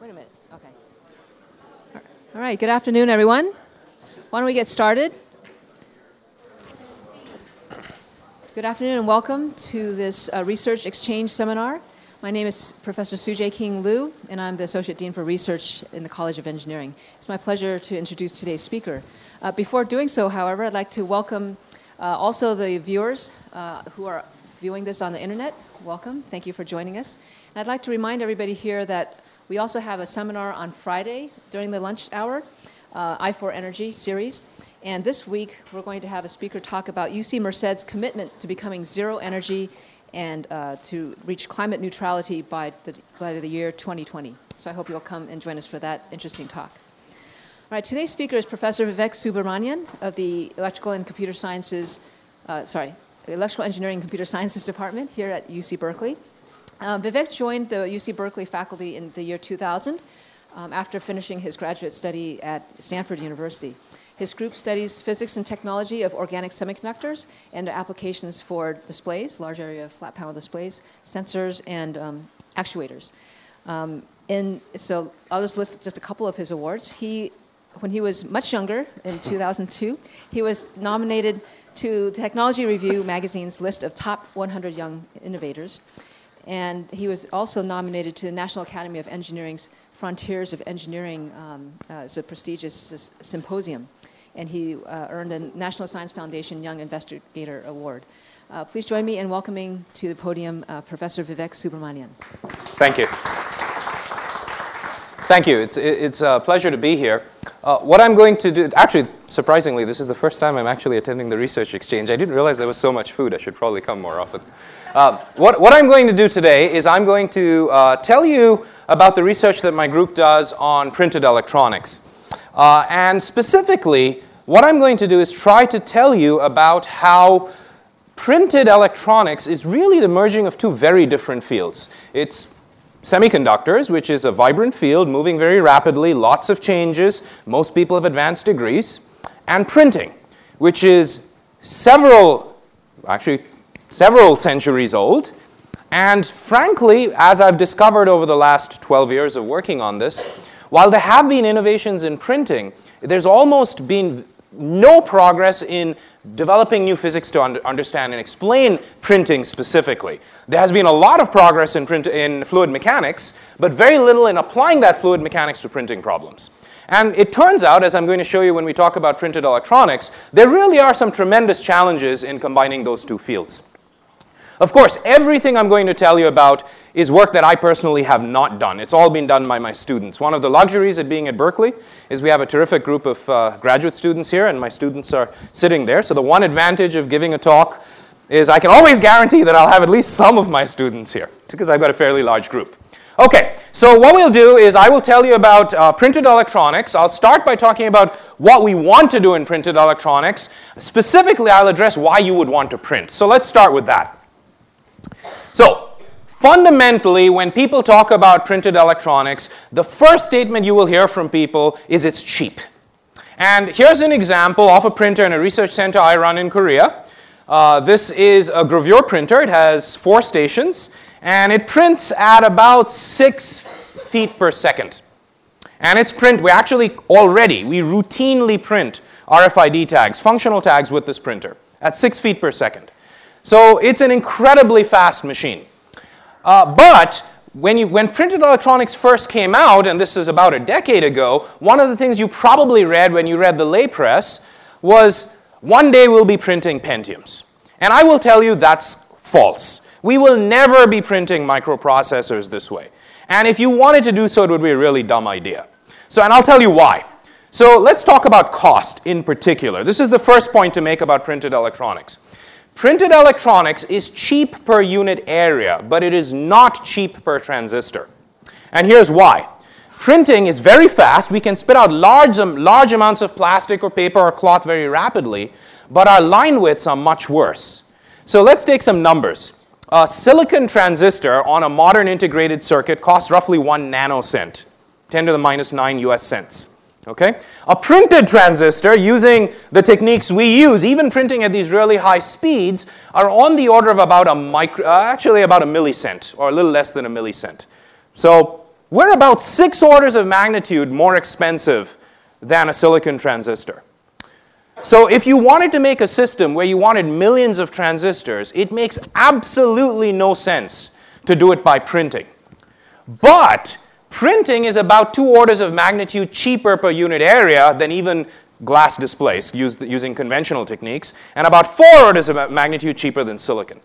Wait a minute. Okay. All right. Good afternoon, everyone. Why don't we get started? Good afternoon and welcome to this uh, research exchange seminar. My name is Professor Tsu-Jae King Liu, and I'm the Associate Dean for Research in the College of Engineering. It's my pleasure to introduce today's speaker. Uh, before doing so, however, I'd like to welcome uh, also the viewers uh, who are viewing this on the internet. Welcome. Thank you for joining us. And I'd like to remind everybody here that we also have a seminar on Friday during the lunch hour, uh, I4 Energy series. And this week, we're going to have a speaker talk about UC Merced's commitment to becoming zero energy and uh, to reach climate neutrality by the, by the year 2020. So I hope you'll come and join us for that interesting talk. All right, today's speaker is Professor Vivek Subramanian of the Electrical and Computer Sciences, uh, sorry, Electrical Engineering and Computer Sciences Department here at UC Berkeley. Um, Vivek joined the UC Berkeley faculty in the year 2000 um, after finishing his graduate study at Stanford University. His group studies physics and technology of organic semiconductors and their applications for displays, large area flat panel displays, sensors, and um, actuators. Um, and so I'll just list just a couple of his awards. He, when he was much younger, in 2002, he was nominated to Technology Review magazine's list of top 100 young innovators. And he was also nominated to the National Academy of Engineering's Frontiers of Engineering. Um, uh, it's a prestigious symposium and he uh, earned a National Science Foundation Young Investigator Award. Uh, please join me in welcoming to the podium uh, Professor Vivek Subramanian. Thank you. Thank you. It's, it's a pleasure to be here. Uh, what I'm going to do, actually, surprisingly, this is the first time I'm actually attending the research exchange. I didn't realize there was so much food. I should probably come more often. Uh, what, what I'm going to do today is I'm going to uh, tell you about the research that my group does on printed electronics. Uh, and specifically, what I'm going to do is try to tell you about how printed electronics is really the merging of two very different fields. It's semiconductors, which is a vibrant field moving very rapidly, lots of changes, most people have advanced degrees, and printing, which is several, actually, several centuries old. And frankly, as I've discovered over the last 12 years of working on this, while there have been innovations in printing, there's almost been no progress in developing new physics to un understand and explain printing specifically. There has been a lot of progress in, in fluid mechanics, but very little in applying that fluid mechanics to printing problems. And it turns out, as I'm going to show you when we talk about printed electronics, there really are some tremendous challenges in combining those two fields. Of course, everything I'm going to tell you about is work that I personally have not done. It's all been done by my students. One of the luxuries of being at Berkeley is we have a terrific group of uh, graduate students here, and my students are sitting there. So the one advantage of giving a talk is I can always guarantee that I'll have at least some of my students here, because I've got a fairly large group. Okay, so what we'll do is I will tell you about uh, printed electronics. I'll start by talking about what we want to do in printed electronics. Specifically, I'll address why you would want to print. So let's start with that. So Fundamentally, when people talk about printed electronics, the first statement you will hear from people is it's cheap. And here's an example of a printer in a research center I run in Korea. Uh, this is a gravure printer. It has four stations, and it prints at about six feet per second. And it's print, we actually already, we routinely print RFID tags, functional tags with this printer at six feet per second. So it's an incredibly fast machine. Uh, but when, you, when printed electronics first came out, and this is about a decade ago, one of the things you probably read when you read the lay press was one day we'll be printing Pentiums. And I will tell you that's false. We will never be printing microprocessors this way. And if you wanted to do so, it would be a really dumb idea. So, and I'll tell you why. So let's talk about cost in particular. This is the first point to make about printed electronics. Printed electronics is cheap per unit area, but it is not cheap per transistor. And here's why. Printing is very fast. We can spit out large, um, large amounts of plastic or paper or cloth very rapidly, but our line widths are much worse. So let's take some numbers. A silicon transistor on a modern integrated circuit costs roughly one nanocent, 10 to the minus 9 US cents. Okay? A printed transistor using the techniques we use, even printing at these really high speeds, are on the order of about a micro, uh, actually about a millicent or a little less than a millicent. So we're about six orders of magnitude more expensive than a silicon transistor. So if you wanted to make a system where you wanted millions of transistors, it makes absolutely no sense to do it by printing. But printing is about two orders of magnitude cheaper per unit area than even glass displays used, using conventional techniques, and about four orders of magnitude cheaper than silicon.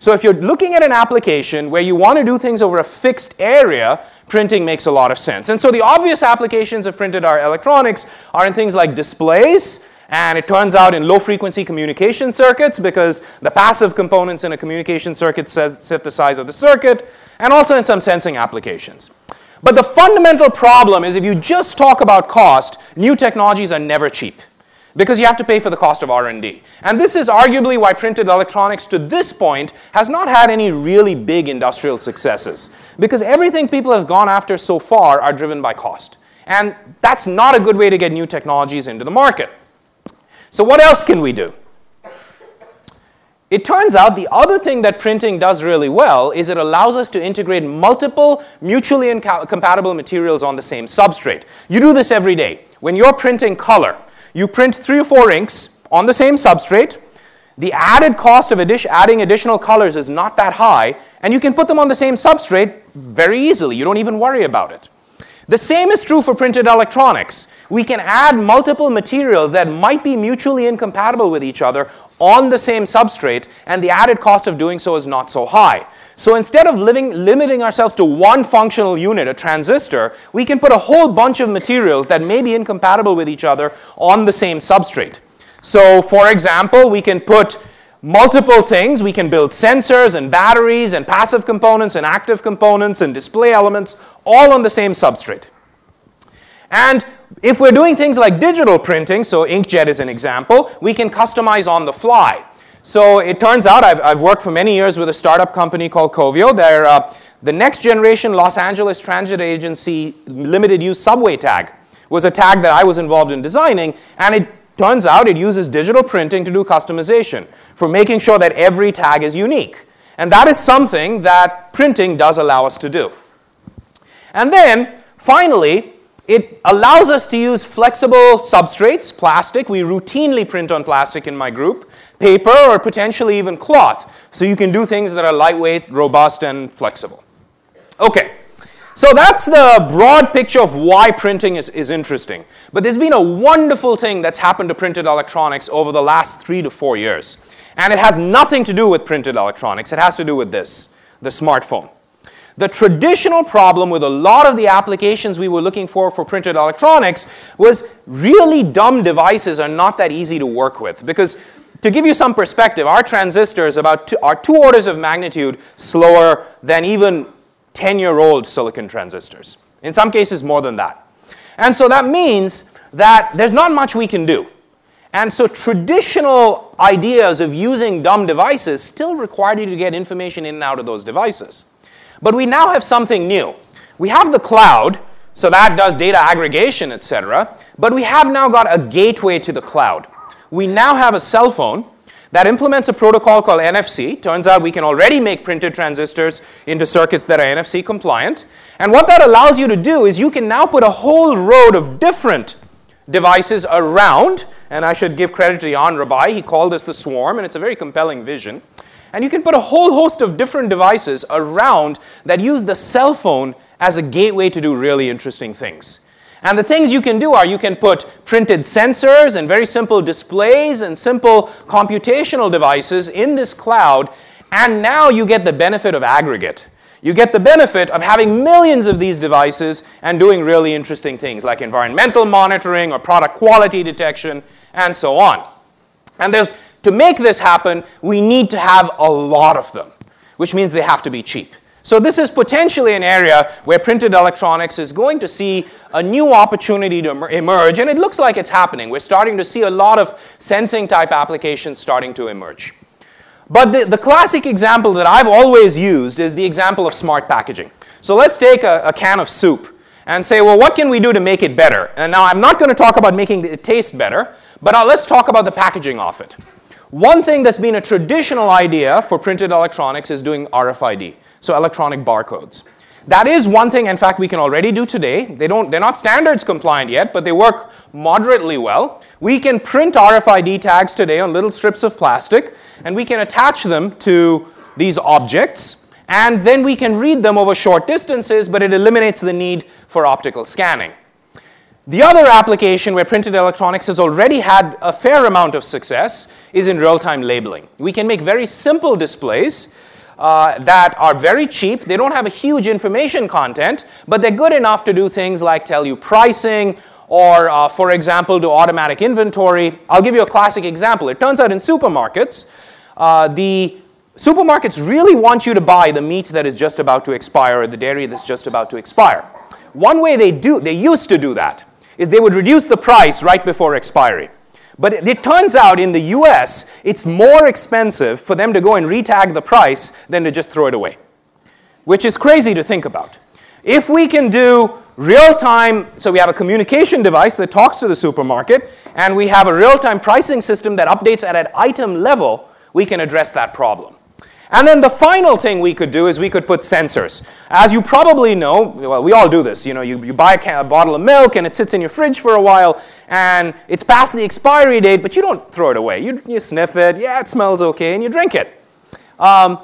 So if you're looking at an application where you want to do things over a fixed area, printing makes a lot of sense. And so the obvious applications of printed are electronics are in things like displays, and it turns out in low frequency communication circuits because the passive components in a communication circuit set the size of the circuit, and also in some sensing applications. But the fundamental problem is if you just talk about cost, new technologies are never cheap because you have to pay for the cost of R&D. And this is arguably why printed electronics to this point has not had any really big industrial successes because everything people have gone after so far are driven by cost. And that's not a good way to get new technologies into the market. So what else can we do? It turns out the other thing that printing does really well is it allows us to integrate multiple mutually incompatible materials on the same substrate. You do this every day. When you're printing color, you print three or four inks on the same substrate. The added cost of addi adding additional colors is not that high, and you can put them on the same substrate very easily. You don't even worry about it. The same is true for printed electronics. We can add multiple materials that might be mutually incompatible with each other on the same substrate, and the added cost of doing so is not so high. So instead of living, limiting ourselves to one functional unit, a transistor, we can put a whole bunch of materials that may be incompatible with each other on the same substrate. So for example, we can put multiple things. We can build sensors and batteries and passive components and active components and display elements all on the same substrate. And if we're doing things like digital printing, so inkjet is an example, we can customize on the fly. So it turns out I've, I've worked for many years with a startup company called Kovio. They're uh, the next generation Los Angeles Transit Agency limited use subway tag was a tag that I was involved in designing, and it turns out it uses digital printing to do customization for making sure that every tag is unique. And that is something that printing does allow us to do. And then, finally, it allows us to use flexible substrates, plastic. We routinely print on plastic in my group, paper, or potentially even cloth. So you can do things that are lightweight, robust, and flexible. Okay, so that's the broad picture of why printing is, is interesting. But there's been a wonderful thing that's happened to printed electronics over the last three to four years. And it has nothing to do with printed electronics, it has to do with this the smartphone. The traditional problem with a lot of the applications we were looking for for printed electronics was really dumb devices are not that easy to work with because to give you some perspective, our transistors about two, are two orders of magnitude slower than even 10-year-old silicon transistors. In some cases, more than that. And so that means that there's not much we can do. And so traditional ideas of using dumb devices still require you to get information in and out of those devices. But we now have something new. We have the cloud, so that does data aggregation, etc. But we have now got a gateway to the cloud. We now have a cell phone that implements a protocol called NFC. Turns out we can already make printed transistors into circuits that are NFC compliant. And what that allows you to do is you can now put a whole road of different devices around. And I should give credit to Jan Rabaey. He called this the swarm, and it's a very compelling vision. And you can put a whole host of different devices around that use the cell phone as a gateway to do really interesting things. And the things you can do are you can put printed sensors and very simple displays and simple computational devices in this cloud, and now you get the benefit of aggregate. You get the benefit of having millions of these devices and doing really interesting things like environmental monitoring or product quality detection and so on. And to make this happen, we need to have a lot of them, which means they have to be cheap. So this is potentially an area where printed electronics is going to see a new opportunity to emerge, and it looks like it's happening. We're starting to see a lot of sensing type applications starting to emerge. But the, the classic example that I've always used is the example of smart packaging. So let's take a, a can of soup and say, well, what can we do to make it better? And now I'm not going to talk about making it taste better, but uh, let's talk about the packaging of it. One thing that's been a traditional idea for printed electronics is doing RFID, so electronic barcodes. That is one thing, in fact, we can already do today. They don't, they're not standards compliant yet, but they work moderately well. We can print RFID tags today on little strips of plastic, and we can attach them to these objects, and then we can read them over short distances, but it eliminates the need for optical scanning. The other application where printed electronics has already had a fair amount of success is in real-time labeling. We can make very simple displays uh, that are very cheap. They don't have a huge information content, but they're good enough to do things like tell you pricing or, uh, for example, do automatic inventory. I'll give you a classic example. It turns out in supermarkets, uh, the supermarkets really want you to buy the meat that is just about to expire or the dairy that's just about to expire. One way they do, they used to do that, is they would reduce the price right before expiry. But it, it, turns out in the US, it's more expensive for them to go and retag the price than to just throw it away, which is crazy to think about. If we can do real time, so we have a communication device that talks to the supermarket, and we have a real time pricing system that updates at an item level, we can address that problem. And then the final thing we could do is we could put sensors. As you probably know, well, we all do this. You know, you, you buy a, can, a, bottle of milk and it sits in your fridge for a while and it's past the expiry date, but you don't throw it away. You, you sniff it, yeah, it smells okay, and you drink it. Um,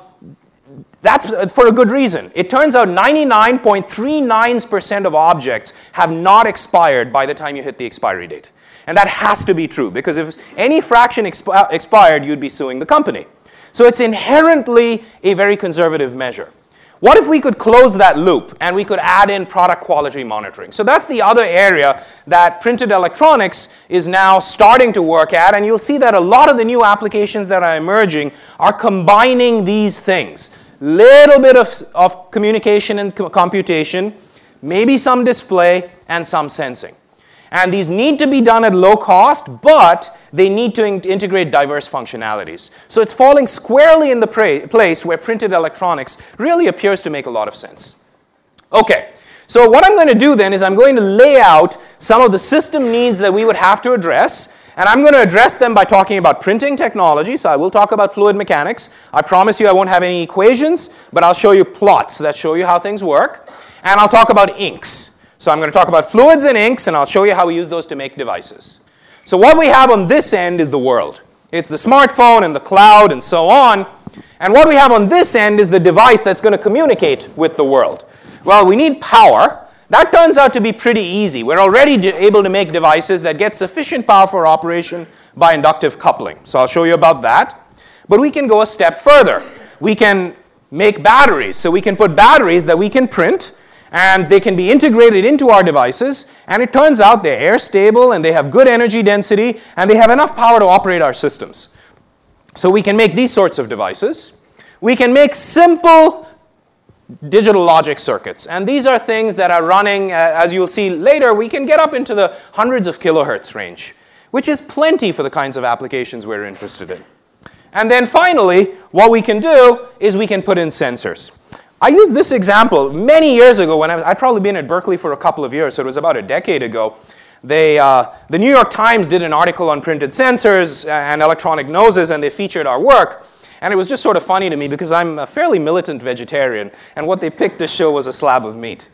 that's for a good reason. It turns out 99.39% of objects have not expired by the time you hit the expiry date. And that has to be true because if any fraction expi- expired, you'd be suing the company. So it's inherently a very conservative measure. What if we could close that loop and we could add in product quality monitoring? So that's the other area that printed electronics is now starting to work at, and you'll see that a lot of the new applications that are emerging are combining these things. Little bit of, of communication and computation, maybe some display, and some sensing. And these need to be done at low cost, but they need to in integrate diverse functionalities. So it's falling squarely in the place where printed electronics really appears to make a lot of sense. Okay, so what I'm going to do then is I'm going to lay out some of the system needs that we would have to address. And I'm going to address them by talking about printing technology. So I will talk about fluid mechanics. I promise you I won't have any equations, but I'll show you plots that show you how things work. And I'll talk about inks. So I'm going to talk about fluids and inks, and I'll show you how we use those to make devices. So what we have on this end is the world. It's the smartphone and the cloud and so on. And what we have on this end is the device that's going to communicate with the world. Well, we need power. That turns out to be pretty easy. We're already able to make devices that get sufficient power for operation by inductive coupling. So I'll show you about that. But we can go a step further. We can make batteries. So we can put batteries that we can print and they can be integrated into our devices. And it turns out they're air stable and they have good energy density and they have enough power to operate our systems. So we can make these sorts of devices. We can make simple digital logic circuits. And these are things that are running, uh, as you'll see later, we can get up into the hundreds of kilohertz range, which is plenty for the kinds of applications we're interested in. And then finally, what we can do is we can put in sensors. I used this example many years ago when I was, I'd probably been at Berkeley for a couple of years, so it was about a decade ago. They, uh, the New York Times did an article on printed sensors and electronic noses, and they featured our work. And it was just sort of funny to me because I'm a fairly militant vegetarian, and what they picked to show was a slab of meat.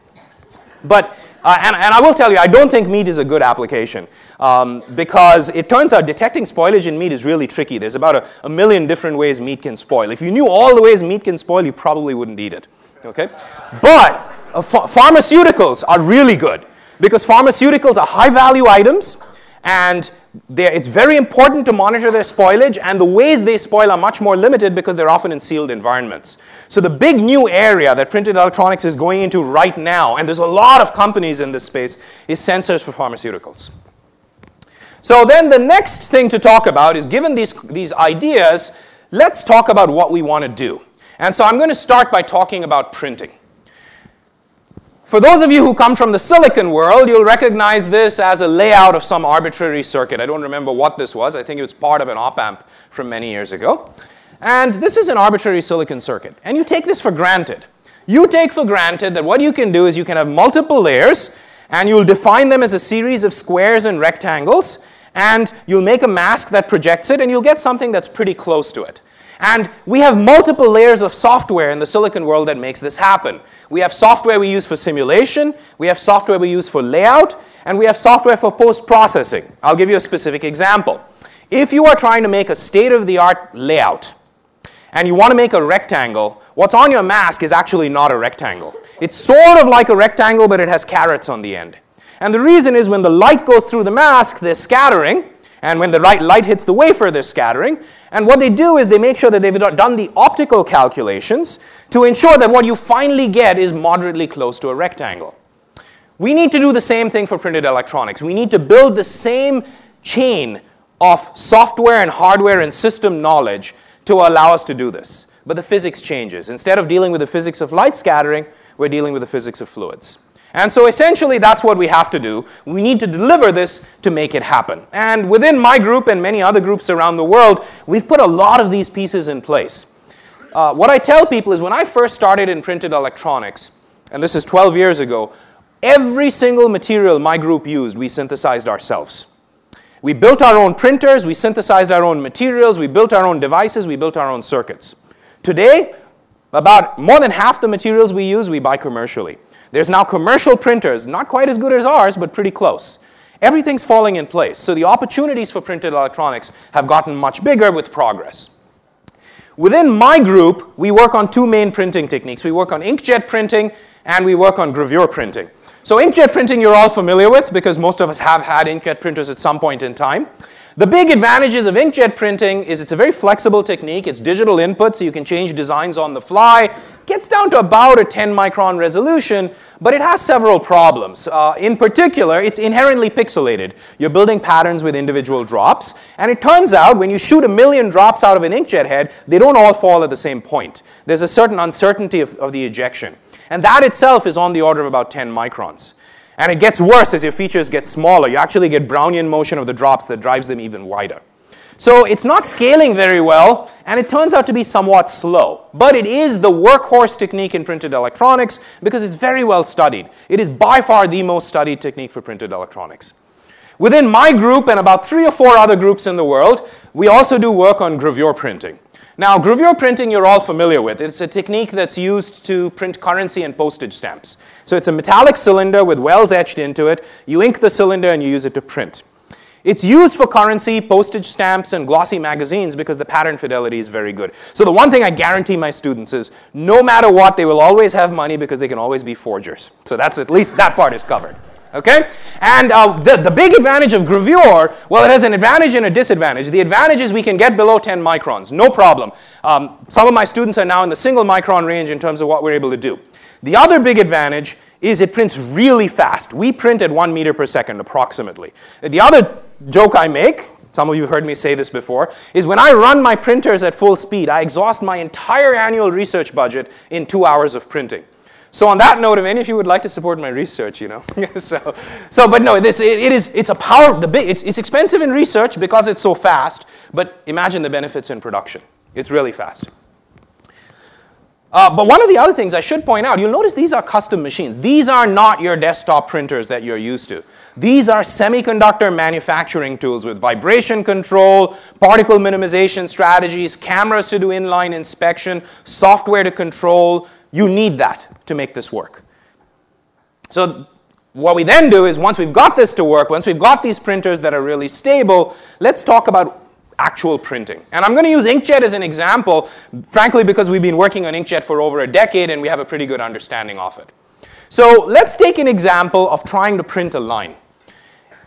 But, uh, and, and I will tell you, I don't think meat is a good application. Um, because it turns out detecting spoilage in meat is really tricky. There's about a, a million different ways meat can spoil. If you knew all the ways meat can spoil, you probably wouldn't eat it. Okay? But uh, ph pharmaceuticals are really good because pharmaceuticals are high value items and it's very important to monitor their spoilage and the ways they spoil are much more limited because they're often in sealed environments. So the big new area that printed electronics is going into right now, and there's a lot of companies in this space, is sensors for pharmaceuticals. So then the next thing to talk about is given these, these ideas, let's talk about what we want to do. And so I'm going to start by talking about printing. For those of you who come from the silicon world, you'll recognize this as a layout of some arbitrary circuit. I don't remember what this was. I think it was part of an op amp from many years ago. And this is an arbitrary silicon circuit. And you take this for granted. You take for granted that what you can do is you can have multiple layers and you'll define them as a series of squares and rectangles and you'll make a mask that projects it and you'll get something that's pretty close to it. And we have multiple layers of software in the silicon world that makes this happen. We have software we use for simulation, we have software we use for layout, and we have software for post processing. I'll give you a specific example. If you are trying to make a state of the art layout and you want to make a rectangle, what's on your mask is actually not a rectangle. It's sort of like a rectangle, but it has carrots on the end. And the reason is when the light goes through the mask, there's scattering, and when the right light hits the wafer, there's scattering. And what they do is they make sure that they've done the optical calculations to ensure that what you finally get is moderately close to a rectangle. We need to do the same thing for printed electronics. We need to build the same chain of software and hardware and system knowledge to allow us to do this. But the physics changes. Instead of dealing with the physics of light scattering, we're dealing with the physics of fluids. And so essentially, that's what we have to do. We need to deliver this to make it happen. And within my group and many other groups around the world, we've put a lot of these pieces in place. Uh, what I tell people is when I first started in printed electronics, and this is 12 years ago, every single material my group used, we synthesized ourselves. We built our own printers, we synthesized our own materials, we built our own devices, we built our own circuits. Today, about more than half the materials we use, we buy commercially. There's now commercial printers, not quite as good as ours, but pretty close. Everything's falling in place. So the opportunities for printed electronics have gotten much bigger with progress. Within my group, we work on two main printing techniques. We work on inkjet printing and we work on gravure printing. So inkjet printing you're all familiar with because most of us have had inkjet printers at some point in time. The big advantages of inkjet printing is it's a very flexible technique. It's digital input, so you can change designs on the fly. Gets down to about a 10 micron resolution, but it has several problems. Uh, in particular, it's inherently pixelated. You're building patterns with individual drops, and it turns out when you shoot a million drops out of an inkjet head, they don't all fall at the same point. There's a certain uncertainty of, of the ejection. And that itself is on the order of about 10 microns. And it gets worse as your features get smaller. You actually get Brownian motion of the drops that drives them even wider. So it's not scaling very well, and it turns out to be somewhat slow. But it is the workhorse technique in printed electronics because it's very well studied. It is by far the most studied technique for printed electronics. Within my group and about three or four other groups in the world, we also do work on gravure printing. Now, gravure printing you're all familiar with. It's a technique that's used to print currency and postage stamps. So it's a metallic cylinder with wells etched into it. You ink the cylinder and you use it to print. It's used for currency, postage stamps, and glossy magazines because the pattern fidelity is very good. So the one thing I guarantee my students is no matter what, they will always have money because they can always be forgers. So that's at least that part is covered. Okay? And uh, the, the big advantage of gravure, well, it has an advantage and a disadvantage. The advantage is we can get below 10 microns, no problem. Um, some of my students are now in the single micron range in terms of what we're able to do. The other big advantage is it prints really fast. We print at one meter per second approximately. The other joke I make, some of you have heard me say this before, is when I run my printers at full speed, I exhaust my entire annual research budget in two hours of printing. So on that note, if any of you would like to support my research, you know, so, so but no, this it, it is it's a power. The big it's, it's expensive in research because it's so fast. But imagine the benefits in production. It's really fast. Uh, but one of the other things I should point out, you'll notice these are custom machines. These are not your desktop printers that you're used to. These are semiconductor manufacturing tools with vibration control, particle minimization strategies, cameras to do inline inspection, software to control, you need that to make this work. So what we then do is once we've got this to work, once we've got these printers that are really stable, let's talk about actual printing. And I'm going to use inkjet as an example, frankly, because we've been working on inkjet for over a decade and we have a pretty good understanding of it. So let's take an example of trying to print a line.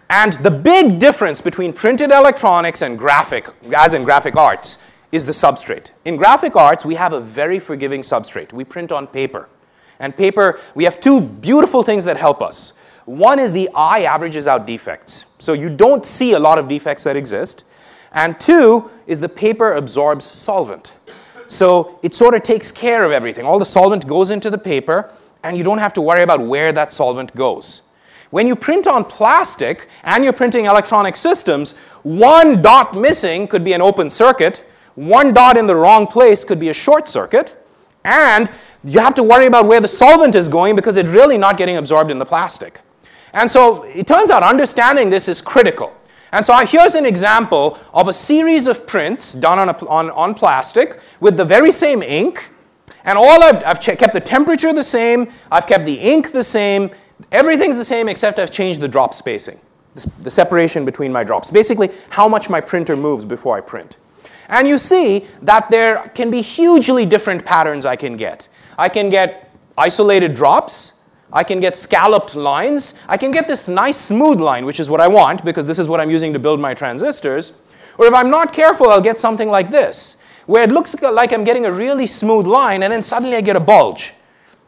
And the big difference between printed electronics and graphic, as in graphic arts, is the substrate. In graphic arts, we have a very forgiving substrate. We print on paper. And paper, we have two beautiful things that help us. One is the eye averages out defects. So you don't see a lot of defects that exist. And two is the paper absorbs solvent. So it sort of takes care of everything. All the solvent goes into the paper, and you don't have to worry about where that solvent goes. When you print on plastic and you're printing electronic systems, one dot missing could be an open circuit, one dot in the wrong place could be a short circuit, and you have to worry about where the solvent is going because it's really not getting absorbed in the plastic. And so it turns out understanding this is critical. And so here's an example of a series of prints done on, a, on, on plastic with the very same ink. And all I've, I've kept the temperature the same, I've kept the ink the same, everything's the same except I've changed the drop spacing, the separation between my drops. Basically, how much my printer moves before I print. And you see that there can be hugely different patterns I can get. I can get isolated drops, I can get scalloped lines. I can get this nice smooth line, which is what I want because this is what I'm using to build my transistors. Or if I'm not careful, I'll get something like this, where it looks like I'm getting a really smooth line and then suddenly I get a bulge.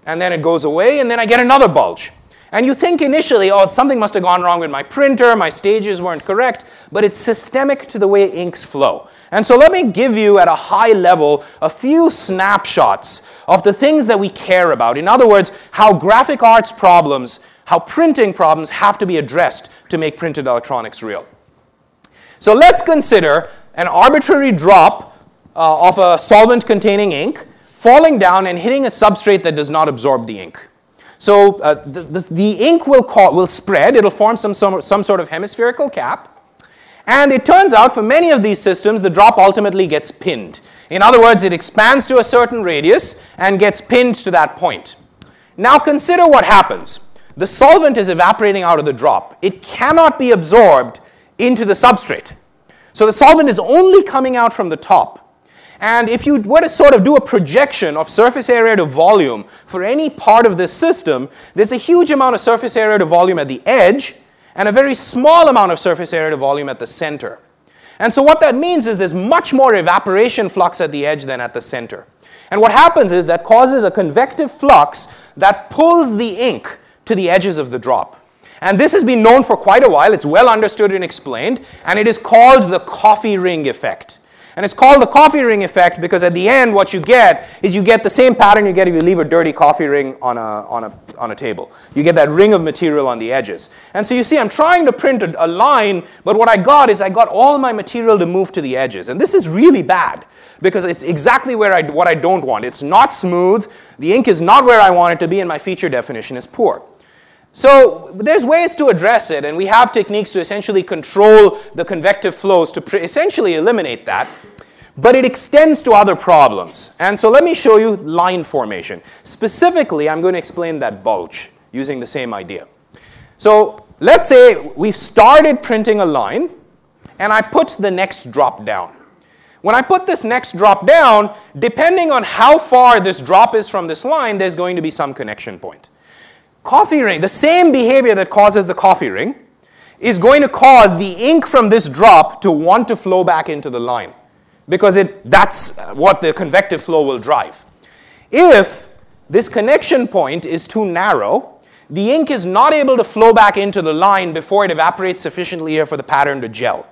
And then it goes away and then I get another bulge. And you think initially, oh, something must have gone wrong with my printer, my stages weren't correct, but it's systemic to the way inks flow. And so let me give you at a high level a few snapshots of the things that we care about. In other words, how graphic arts problems, how printing problems have to be addressed to make printed electronics real. So let's consider an arbitrary drop uh, of a solvent containing ink falling down and hitting a substrate that does not absorb the ink. So uh, the, the, the, ink will, call, will spread, it'll form some, some, some sort of hemispherical cap, and it turns out for many of these systems, the drop ultimately gets pinned. In other words, it expands to a certain radius and gets pinned to that point. Now consider what happens. The solvent is evaporating out of the drop. It cannot be absorbed into the substrate. So the solvent is only coming out from the top. And if you were to sort of do a projection of surface area to volume for any part of this system, there's a huge amount of surface area to volume at the edge and a very small amount of surface area to volume at the center. And so what that means is there's much more evaporation flux at the edge than at the center. And what happens is that causes a convective flux that pulls the ink to the edges of the drop. And this has been known for quite a while. It's well understood and explained, and it is called the coffee ring effect. And it's called the coffee ring effect because at the end, what you get is you get the same pattern you get if you leave a dirty coffee ring on a, on a, on a table. You get that ring of material on the edges. And so you see, I'm trying to print a, a line, but what I got is I got all my material to move to the edges. And this is really bad because it's exactly where I, what I don't want. It's not smooth, the ink is not where I want it to be, and my feature definition is poor. So there's ways to address it, and we have techniques to essentially control the convective flows to essentially eliminate that. But it extends to other problems. And so let me show you line formation. Specifically, I'm going to explain that bulge using the same idea. So let's say we've started printing a line, and I put the next drop down. When I put this next drop down, depending on how far this drop is from this line, there's going to be some connection point. Coffee ring, the same behavior that causes the coffee ring, is going to cause the ink from this drop to want to flow back into the line because it, that's what the convective flow will drive. If this connection point is too narrow, the ink is not able to flow back into the line before it evaporates sufficiently here for the pattern to gel.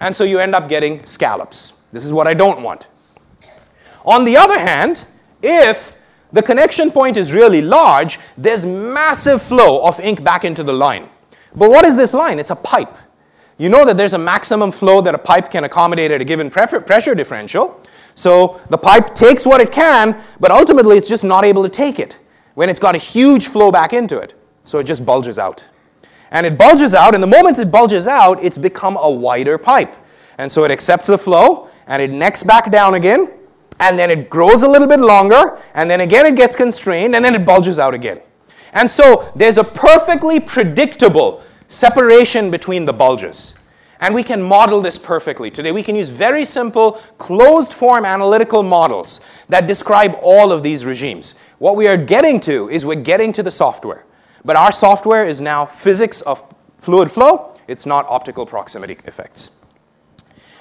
And so you end up getting scallops. This is what I don't want. On the other hand, if the connection point is really large, there's massive flow of ink back into the line. But what is this line? It's a pipe. You know that there's a maximum flow that a pipe can accommodate at a given pressure differential. So the pipe takes what it can, but ultimately it's just not able to take it when it's got a huge flow back into it. So it just bulges out. And it bulges out, and the moment it bulges out, it's become a wider pipe. And so it accepts the flow, and it necks back down again, and then it grows a little bit longer, and then again it gets constrained, and then it bulges out again. And so there's a perfectly predictable separation between the bulges. And we can model this perfectly. Today we can use very simple closed form analytical models that describe all of these regimes. What we are getting to is we're getting to the software. But our software is now physics of fluid flow, it's not optical proximity effects.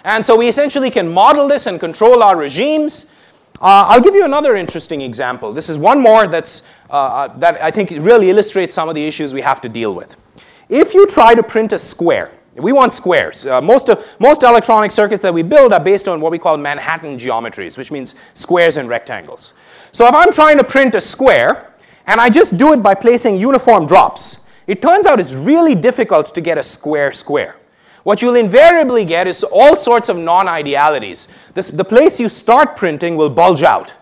And so we essentially can model this and control our regimes. Uh, I'll give you another interesting example. This is one more that's, uh, uh, that I think really illustrates some of the issues we have to deal with. If you try to print a square, we want squares. Uh, most, of, most electronic circuits that we build are based on what we call Manhattan geometries, which means squares and rectangles. So if I'm trying to print a square, and I just do it by placing uniform drops, it turns out it's really difficult to get a square square what you'll invariably get is all sorts of non-idealities. the place you start printing will bulge out,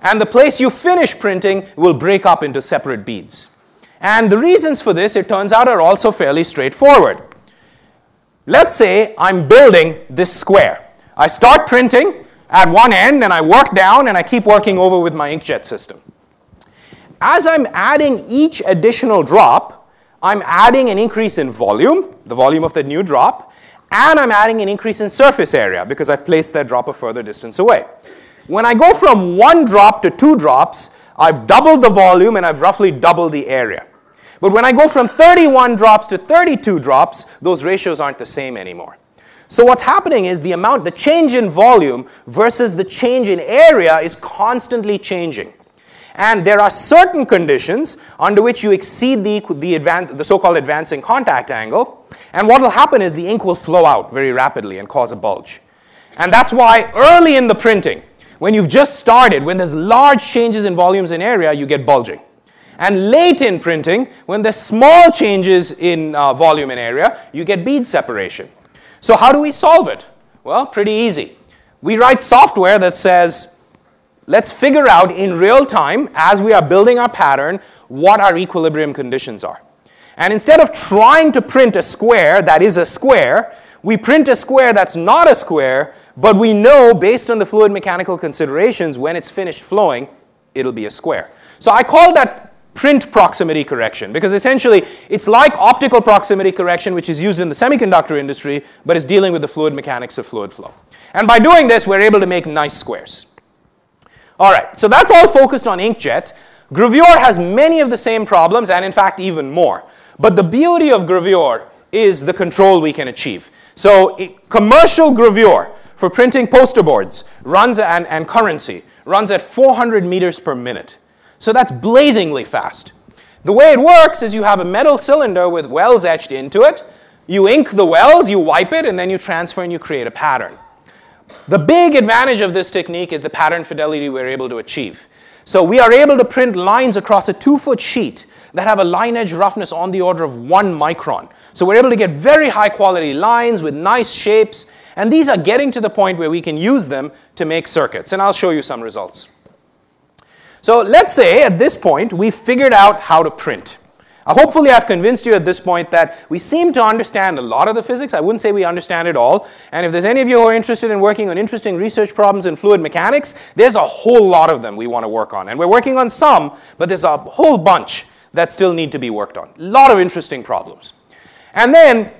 and the place you finish printing will break up into separate beads. And the reasons for this, it turns out, are also fairly straightforward. let's say I'm building this square. I start printing at one end and I work down and I keep working over with my inkjet system. As I'm adding each additional drop, I'm adding an increase in volume, the volume of the new drop, and I'm adding an increase in surface area because I've placed that drop a further distance away. When I go from one drop to two drops, I've doubled the volume and I've roughly doubled the area. But when I go from 31 drops to 32 drops, those ratios aren't the same anymore. So what's happening is the amount, the change in volume versus the change in area is constantly changing. And there are certain conditions under which you exceed the, the, the so-called advancing contact angle. And what will happen is the ink will flow out very rapidly and cause a bulge. And that's why early in the printing, when you've just started, when there's large changes in volumes and area, you get bulging. And late in printing, when there's small changes in uh, volume and area, you get bead separation. So how do we solve it? Well, pretty easy. We write software that says, let's figure out in real time, as we are building our pattern, what our equilibrium conditions are. And instead of trying to print a square that is a square, we print a square that's not a square, but we know based on the fluid mechanical considerations, when it's finished flowing, it'll be a square. So I call that print proximity correction because essentially it's like optical proximity correction which is used in the semiconductor industry but is dealing with the fluid mechanics of fluid flow. And by doing this we're able to make nice squares. All right, so that's all focused on inkjet. Gravure has many of the same problems and in fact even more. But the beauty of gravure is the control we can achieve. So commercial gravure for printing poster boards runs and, and currency runs at 400 meters per minute. So that's blazingly fast. The way it works is you have a metal cylinder with wells etched into it. You ink the wells, you wipe it, and then you transfer and you create a pattern. The big advantage of this technique is the pattern fidelity we're able to achieve. So we are able to print lines across a two foot sheet that have a line edge roughness on the order of one micron. So we're able to get very high quality lines with nice shapes, and these are getting to the point where we can use them to make circuits, and I'll show you some results. So let's say at this point we figured out how to print. Uh, hopefully I've convinced you at this point that we seem to understand a lot of the physics. I wouldn't say we understand it all. And if there's any of you who are interested in working on interesting research problems in fluid mechanics, there's a whole lot of them we want to work on. And we're working on some, but there's a whole bunch that still need to be worked on. A lot of interesting problems. And then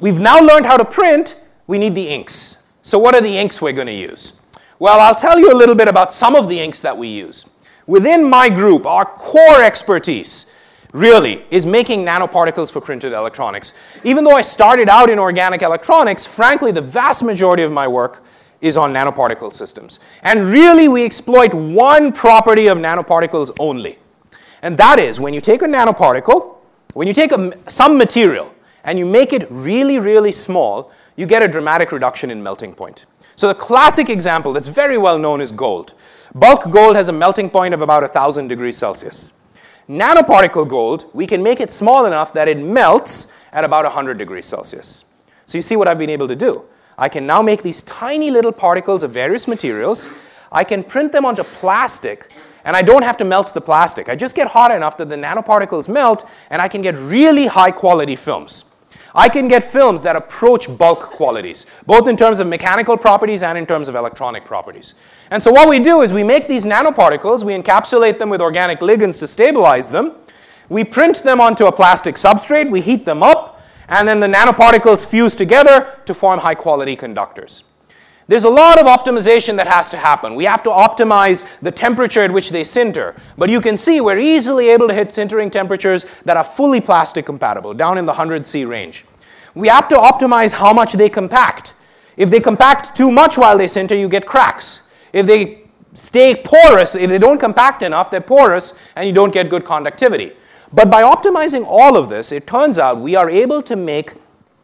we've now learned how to print, we need the inks. So what are the inks we're going to use? Well, I'll tell you a little bit about some of the inks that we use. Within my group, our core expertise really is making nanoparticles for printed electronics. Even though I started out in organic electronics, frankly, the vast majority of my work is on nanoparticle systems. And really, we exploit one property of nanoparticles only. And that is when you take a nanoparticle, when you take a, some material and you make it really, really small, you get a dramatic reduction in melting point. So the classic example that's very well known is gold. Bulk gold has a melting point of about 1,000 degrees Celsius. Nanoparticle gold, we can make it small enough that it melts at about 100 degrees Celsius. So you see what I've been able to do. I can now make these tiny little particles of various materials. I can print them onto plastic, and I don't have to melt the plastic. I just get hot enough that the nanoparticles melt, and I can get really high quality films. I can get films that approach bulk qualities, both in terms of mechanical properties and in terms of electronic properties. And so what we do is we make these nanoparticles, we encapsulate them with organic ligands to stabilize them, we print them onto a plastic substrate, we heat them up, and then the nanoparticles fuse together to form high quality conductors. There's a lot of optimization that has to happen. We have to optimize the temperature at which they sinter. But you can see we're easily able to hit sintering temperatures that are fully plastic compatible, down in the 100 C range. We have to optimize how much they compact. If they compact too much while they sinter, you get cracks. If they stay porous, if they don't compact enough, they're porous and you don't get good conductivity. But by optimizing all of this, it turns out we are able to make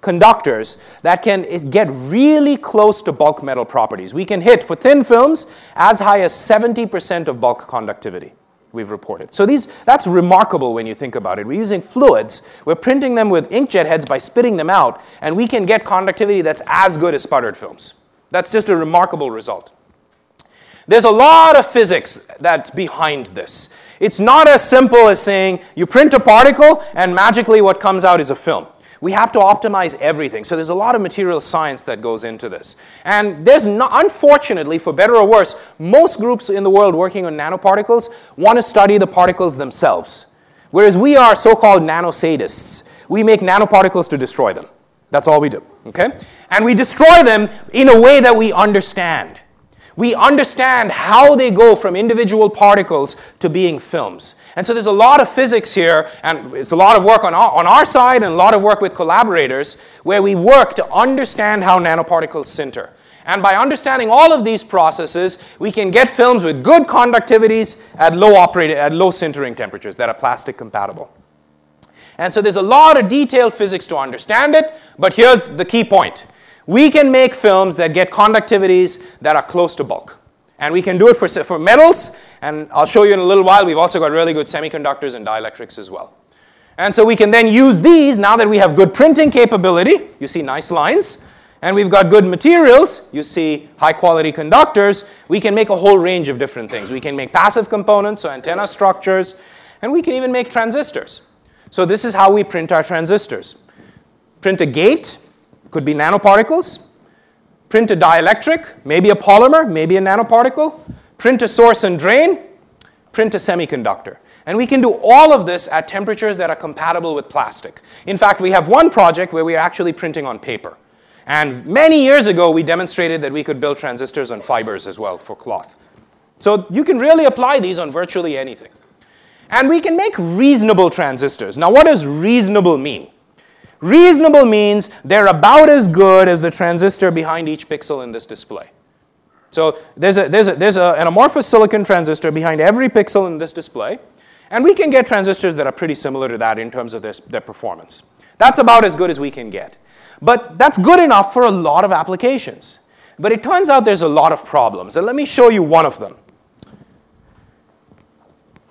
conductors that can get really close to bulk metal properties. We can hit, for thin films, as high as 70% of bulk conductivity we've reported. So these, that's remarkable when you think about it. We're using fluids, we're printing them with inkjet heads by spitting them out, and we can get conductivity that's as good as sputtered films. That's just a remarkable result. There's a lot of physics that's behind this. It's not as simple as saying you print a particle and magically what comes out is a film. We have to optimize everything. So there's a lot of material science that goes into this. And there's not, unfortunately, for better or worse, most groups in the world working on nanoparticles want to study the particles themselves. Whereas we are so-called nanosadists. We make nanoparticles to destroy them. That's all we do, okay? And we destroy them in a way that we understand. We understand how they go from individual particles to being films. And so there's a lot of physics here, and it's a lot of work on our, on our side and a lot of work with collaborators where we work to understand how nanoparticles sinter. And by understanding all of these processes, we can get films with good conductivities at low, operating, at low sintering temperatures that are plastic compatible. And so there's a lot of detailed physics to understand it, but here's the key point. We can make films that get conductivities that are close to bulk. And we can do it for, for metals, and I'll show you in a little while. We've also got really good semiconductors and dielectrics as well. And so we can then use these now that we have good printing capability. You see nice lines. And we've got good materials. You see high quality conductors. We can make a whole range of different things. We can make passive components, so antenna structures, and we can even make transistors. So this is how we print our transistors. Print a gate, could be nanoparticles. Print a dielectric, maybe a polymer, maybe a nanoparticle. Print a source and drain. Print a semiconductor. And we can do all of this at temperatures that are compatible with plastic. In fact, we have one project where we are actually printing on paper. And many years ago, we demonstrated that we could build transistors on fibers as well for cloth. So you can really apply these on virtually anything. And we can make reasonable transistors. Now, what does reasonable mean? Reasonable means they're about as good as the transistor behind each pixel in this display. So there's, a, there's, a, there's a, an amorphous silicon transistor behind every pixel in this display. And we can get transistors that are pretty similar to that in terms of their, their performance. That's about as good as we can get. But that's good enough for a lot of applications. But it turns out there's a lot of problems. And let me show you one of them.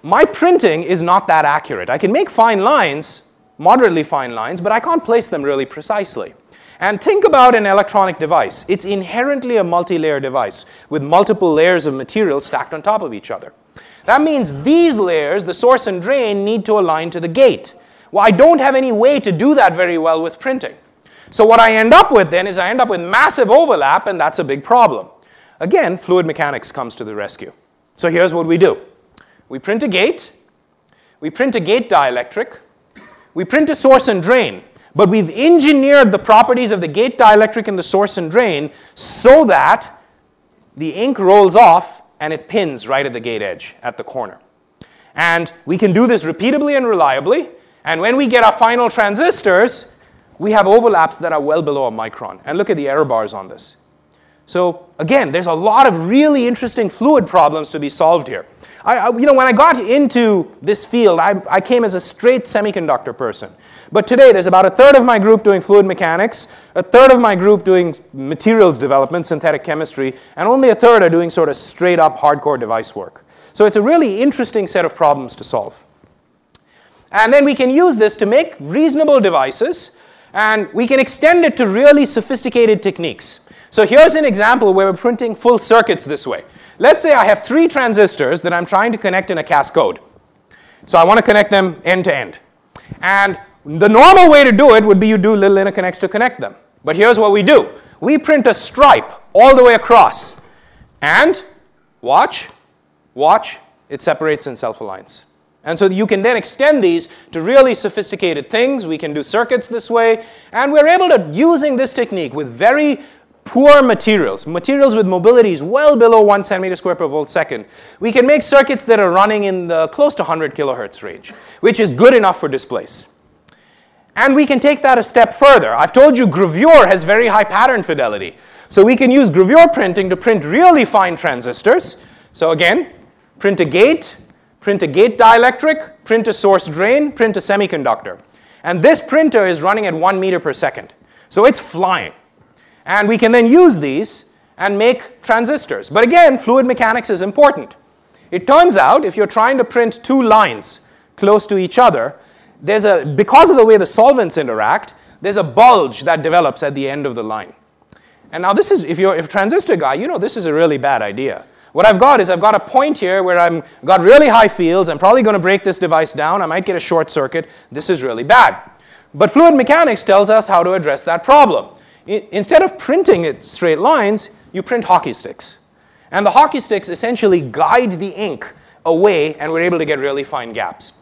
My printing is not that accurate. I can make fine lines, moderately fine lines, but I can't place them really precisely. And think about an electronic device. It's inherently a multi-layer device with multiple layers of material stacked on top of each other. That means these layers, the source and drain, need to align to the gate. Well, I don't have any way to do that very well with printing. So what I end up with then is I end up with massive overlap, and that's a big problem. Again, fluid mechanics comes to the rescue. So here's what we do. We print a gate. We print a gate dielectric. We print a source and drain, but we've engineered the properties of the gate dielectric and the source and drain so that the ink rolls off and it pins right at the gate edge at the corner. And we can do this repeatably and reliably. And when we get our final transistors, we have overlaps that are well below a micron. And look at the error bars on this. So again, there's a lot of really interesting fluid problems to be solved here. I, I, you know, when I got into this field, I, I came as a straight semiconductor person. But today, there's about a third of my group doing fluid mechanics, a third of my group doing materials development, synthetic chemistry, and only a third are doing sort of straight up hardcore device work. So it's a really interesting set of problems to solve. And then we can use this to make reasonable devices, and we can extend it to really sophisticated techniques. So here's an example where we're printing full circuits this way. Let's say I have three transistors that I'm trying to connect in a cascode. So I want to connect them end to end. And the normal way to do it would be you do little interconnects to connect them. But here's what we do. We print a stripe all the way across. And watch, watch, it separates and self-aligns. And so you can then extend these to really sophisticated things. We can do circuits this way. And we're able to, using this technique with very poor materials, materials with mobilities well below 1 centimeter square per volt second, we can make circuits that are running in the close to 100 kilohertz range, which is good enough for displays. And we can take that a step further. I've told you gravure has very high pattern fidelity. So we can use gravure printing to print really fine transistors. So again, print a gate, print a gate dielectric, print a source drain, print a semiconductor. And this printer is running at 1 meter per second. So it's flying. And we can then use these and make transistors. But again, fluid mechanics is important. It turns out if you're trying to print two lines close to each other, there's a, because of the way the solvents interact, there's a bulge that develops at the end of the line. And now this is, if you're a transistor guy, you know this is a really bad idea. What I've got is I've got a point here where I've got really high fields. I'm probably going to break this device down. I might get a short circuit. This is really bad. But fluid mechanics tells us how to address that problem. Instead of printing it straight lines, you print hockey sticks. And the hockey sticks essentially guide the ink away, and we're able to get really fine gaps.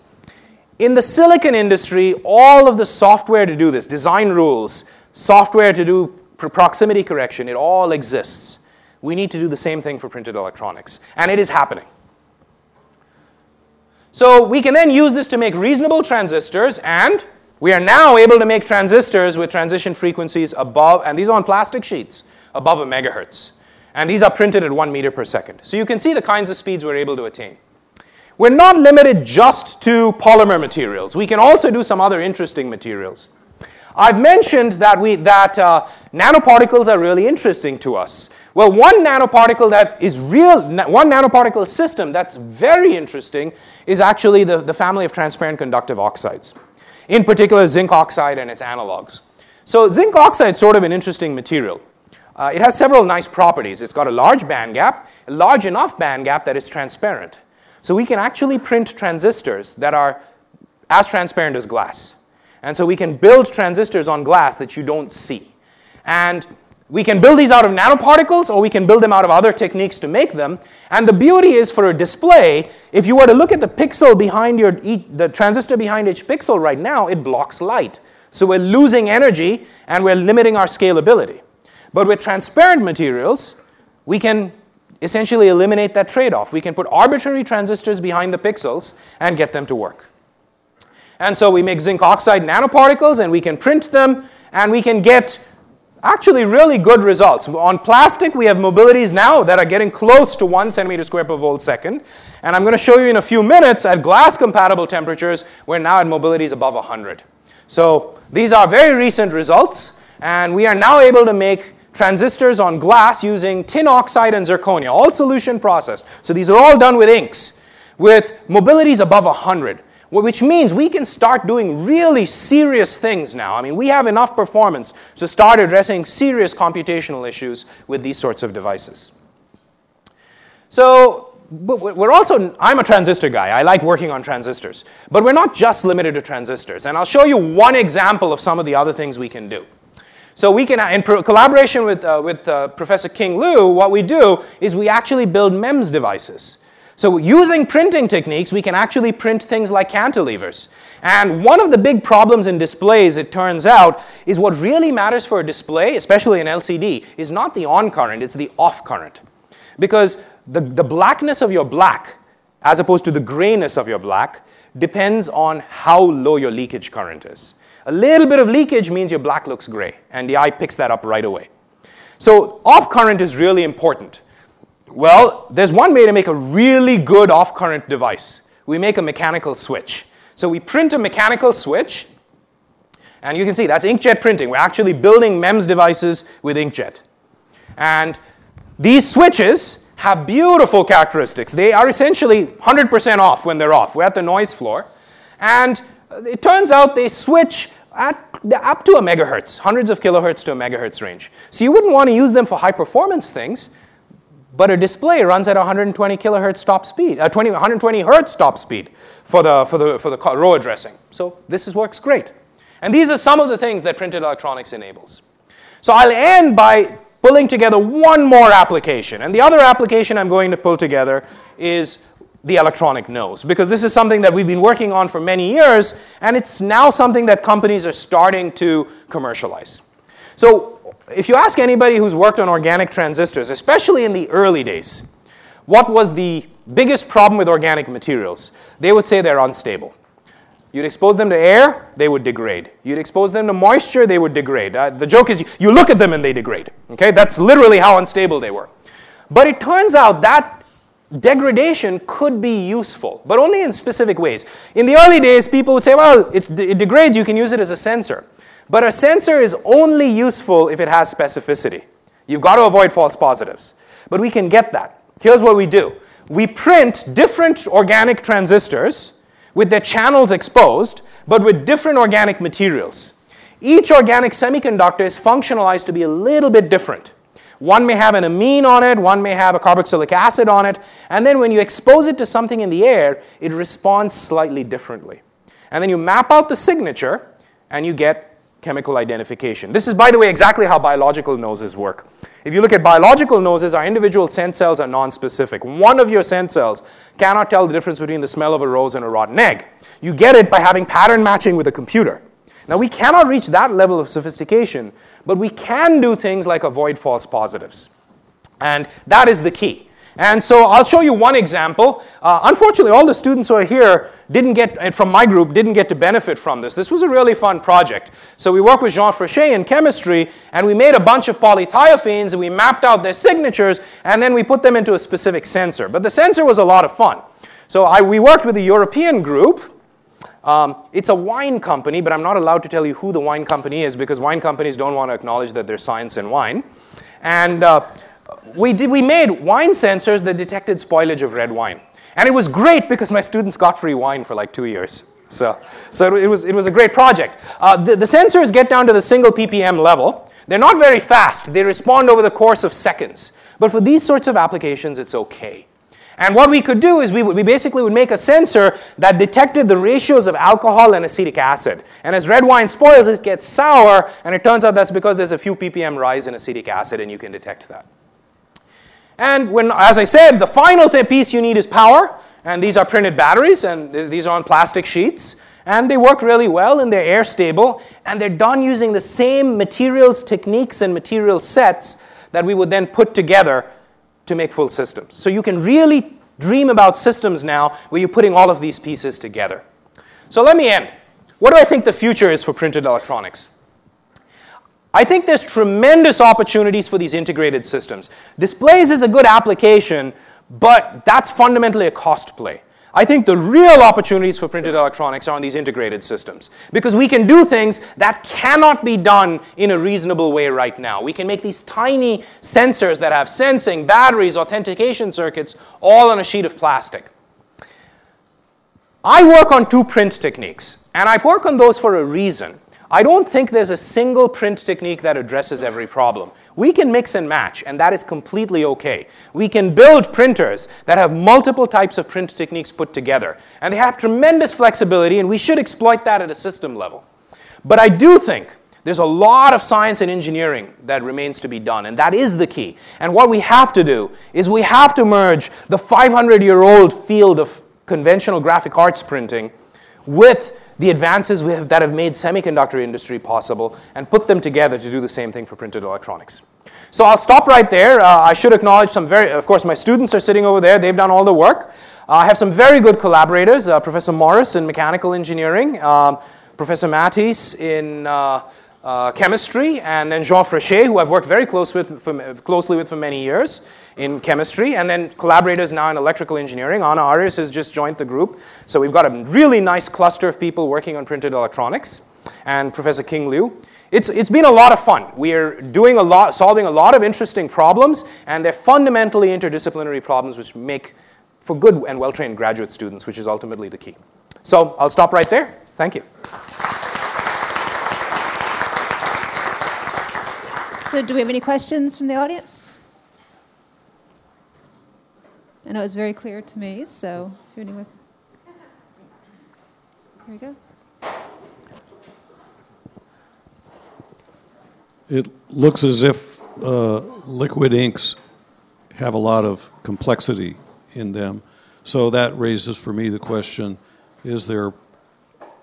In the silicon industry, all of the software to do this, design rules, software to do proximity correction, it all exists. We need to do the same thing for printed electronics, and it is happening. So we can then use this to make reasonable transistors, and we are now able to make transistors with transition frequencies above, and these are on plastic sheets, above a megahertz. And these are printed at one meter per second. So you can see the kinds of speeds we're able to attain. We're not limited just to polymer materials. We can also do some other interesting materials. I've mentioned that, we, that uh, nanoparticles are really interesting to us. Well, one nanoparticle that is real, one nanoparticle system that's very interesting is actually the, the family of transparent conductive oxides. In particular, zinc oxide and its analogs. So zinc oxide is sort of an interesting material. Uh, it has several nice properties. It's got a large band gap, a large enough band gap that is transparent. So we can actually print transistors that are as transparent as glass. And so we can build transistors on glass that you don't see. And we can build these out of nanoparticles or we can build them out of other techniques to make them. And the beauty is for a display, if you were to look at the pixel behind your, the transistor behind each pixel right now, it blocks light. So we're losing energy and we're limiting our scalability. But with transparent materials, we can essentially eliminate that trade-off. We can put arbitrary transistors behind the pixels and get them to work. And so we make zinc oxide nanoparticles and we can print them and we can get actually really good results. On plastic, we have mobilities now that are getting close to one centimeter square per volt second. And I'm going to show you in a few minutes at glass compatible temperatures, we're now at mobilities above 100. So these are very recent results and we are now able to make transistors on glass using tin oxide and zirconia, all solution processed. So these are all done with inks with mobilities above 100, which means we can start doing really serious things now. I mean, we have enough performance to start addressing serious computational issues with these sorts of devices. So we're also, I'm a transistor guy. I like working on transistors. But we're not just limited to transistors. And I'll show you one example of some of the other things we can do. So we can, in collaboration with, uh, with uh, Professor King Liu, what we do is we actually build MEMS devices. So using printing techniques, we can actually print things like cantilevers. And one of the big problems in displays, it turns out, is what really matters for a display, especially an LCD, is not the on current, it's the off current. Because the, the blackness of your black, as opposed to the grayness of your black, depends on how low your leakage current is. A little bit of leakage means your black looks gray, and the eye picks that up right away. So off current is really important. Well, there's one way to make a really good off current device. We make a mechanical switch. So we print a mechanical switch, and you can see that's inkjet printing. We're actually building MEMS devices with inkjet. And these switches have beautiful characteristics. They are essentially 100% off when they're off. We're at the noise floor. And it turns out they switch at up to a megahertz, hundreds of kilohertz to a megahertz range. So you wouldn't want to use them for high performance things, but a display runs at 120 kilohertz stop speed, uh, 20, 120 hertz stop speed for the, for, the, for the row addressing. So this is, works great. And these are some of the things that printed electronics enables. So I'll end by pulling together one more application. And the other application I'm going to pull together is the electronic nose because this is something that we've been working on for many years and it's now something that companies are starting to commercialize. So if you ask anybody who's worked on organic transistors, especially in the early days, what was the biggest problem with organic materials? They would say they're unstable. You'd expose them to air, they would degrade. You'd expose them to moisture, they would degrade. Uh, the joke is you, you look at them and they degrade. Okay, that's literally how unstable they were. But it turns out that degradation could be useful, but only in specific ways. In the early days, people would say, well, it degrades, you can use it as a sensor. But a sensor is only useful if it has specificity. You've got to avoid false positives. But we can get that. Here's what we do. We print different organic transistors with their channels exposed, but with different organic materials. Each organic semiconductor is functionalized to be a little bit different. One may have an amine on it, one may have a carboxylic acid on it, and then when you expose it to something in the air, it responds slightly differently. And then you map out the signature, and you get chemical identification. This is, by the way, exactly how biological noses work. If you look at biological noses, our individual scent cells are non-specific. One of your scent cells cannot tell the difference between the smell of a rose and a rotten egg. You get it by having pattern matching with a computer. Now, we cannot reach that level of sophistication, but we can do things like avoid false positives. And that is the key. And so I'll show you one example. Uh, unfortunately, all the students who are here didn't get, and from my group, didn't get to benefit from this. This was a really fun project. So we worked with Jean Fréchet in chemistry, and we made a bunch of polythiophenes, and we mapped out their signatures, and then we put them into a specific sensor. But the sensor was a lot of fun. So I, we worked with a European group. Um, it's a wine company, but I'm not allowed to tell you who the wine company is because wine companies don't want to acknowledge that there's science in wine. And uh, we, did, we made wine sensors that detected spoilage of red wine. And it was great because my students got free wine for like two years. So, so it, was, it was a great project. Uh, the, the sensors get down to the single ppm level. They're not very fast. They respond over the course of seconds. But for these sorts of applications, it's okay. And what we could do is we, we basically would make a sensor that detected the ratios of alcohol and acetic acid. And as red wine spoils, it gets sour, and it turns out that's because there's a few ppm rise in acetic acid, and you can detect that. And when, as I said, the final piece you need is power. And these are printed batteries, and these are on plastic sheets. And they work really well, and they're air stable. And they're done using the same materials, techniques, and material sets that we would then put together to make full systems. So you can really dream about systems now where you're putting all of these pieces together. So let me end. What do I think the future is for printed electronics? I think there's tremendous opportunities for these integrated systems. Displays is a good application, but that's fundamentally a cost play. I think the real opportunities for printed electronics are on these integrated systems because we can do things that cannot be done in a reasonable way right now. We can make these tiny sensors that have sensing, batteries, authentication circuits, all on a sheet of plastic. I work on two print techniques, and I work on those for a reason. I don't think there's a single print technique that addresses every problem. We can mix and match, and that is completely okay. We can build printers that have multiple types of print techniques put together, and they have tremendous flexibility, and we should exploit that at a system level. But I do think there's a lot of science and engineering that remains to be done, and that is the key. And what we have to do is we have to merge the 500 year old field of conventional graphic arts printing with the advances have, that have made semiconductor industry possible and put them together to do the same thing for printed electronics. So I'll stop right there. Uh, I should acknowledge some very, of course, my students are sitting over there. They've done all the work. Uh, I have some very good collaborators, uh, Professor Morris in mechanical engineering, um, Professor Matisse in uh, chemistry, and then Jean Fréchet, who I've worked very close with for, closely with for many years in chemistry, and then collaborators now in electrical engineering. Ana Arias has just joined the group. So we've got a really nice cluster of people working on printed electronics, and Professor King Liu. It's, it's been a lot of fun. We're doing a lot, solving a lot of interesting problems, and they're fundamentally interdisciplinary problems which make for good and well-trained graduate students, which is ultimately the key. So I'll stop right there. Thank you. So do we have any questions from the audience? I know it was very clear to me, so here we go. It looks as if uh, liquid inks have a lot of complexity in them. So that raises for me the question, is there,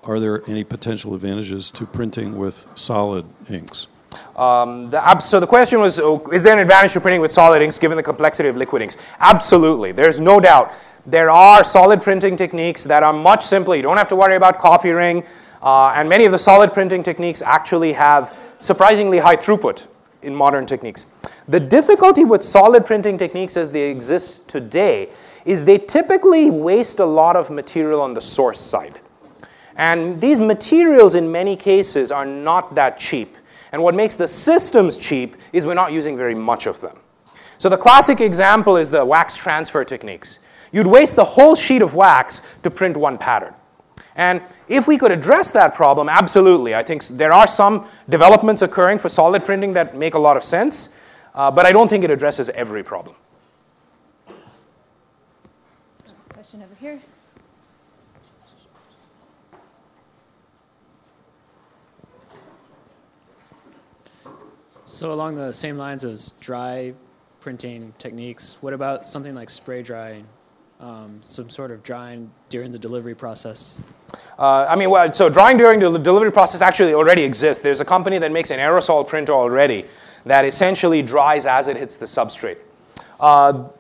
are there any potential advantages to printing with solid inks? Um, the, so the question was, oh, is there an advantage to printing with solid inks given the complexity of liquid inks? Absolutely. There's no doubt. There are solid printing techniques that are much simpler. You don't have to worry about coffee ring. Uh, and many of the solid printing techniques actually have surprisingly high throughput in modern techniques. The difficulty with solid printing techniques as they exist today is they typically waste a lot of material on the source side. And these materials, in many cases, are not that cheap. And what makes the systems cheap is we're not using very much of them. So the classic example is the wax transfer techniques. You'd waste the whole sheet of wax to print one pattern. And if we could address that problem, absolutely. I think there are some developments occurring for solid printing that make a lot of sense, uh, but I don't think it addresses every problem. So along the same lines as dry printing techniques, what about something like spray drying? Um, some sort of drying during the delivery process. Uh, I mean, well, so drying during the delivery process actually already exists. There's a company that makes an aerosol printer already that essentially dries as it hits the substrate. Uh,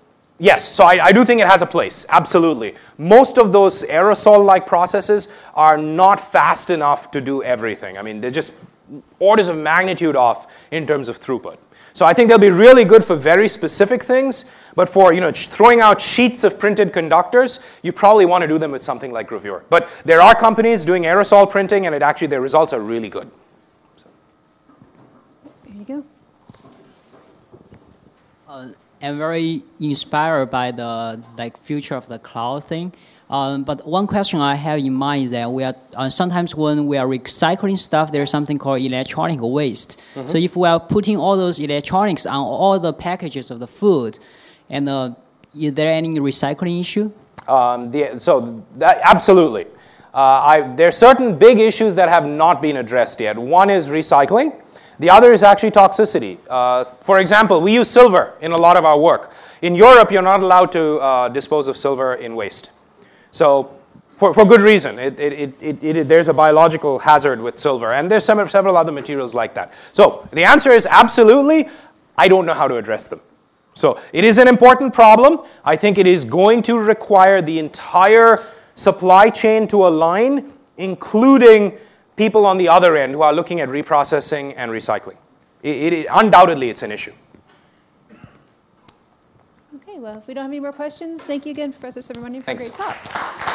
yes, so I, I, do think it has a place, absolutely. Most of those aerosol-like processes are not fast enough to do everything. I mean, they're just orders of magnitude off in terms of throughput. So I think they'll be really good for very specific things, but for you know throwing out sheets of printed conductors, you probably want to do them with something like Gravure. But there are companies doing aerosol printing, and it actually their results are really good. So. There you go. Uh, I'm very inspired by the like future of the cloud thing. Um, but one question I have in mind is that we are uh, sometimes when we are recycling stuff, there's something called electronic waste. Mm-hmm. So if we are putting all those electronics on all the packages of the food, and uh, is there any recycling issue? Um, the, so that, absolutely. Uh, I, there are certain big issues that have not been addressed yet. One is recycling. The other is actually toxicity. Uh, for example, we use silver in a lot of our work. In Europe, you're not allowed to uh, dispose of silver in waste. So for, for good reason. It, it, it, there's a biological hazard with silver, and there's some, several other materials like that. So the answer is absolutely, I don't know how to address them. So it is an important problem. I think it is going to require the entire supply chain to align, including people on the other end who are looking at reprocessing and recycling. It, undoubtedly, it's an issue. Okay, well, if we don't have any more questions, thank you again, Professor Subramanian, for Thanks. a great talk.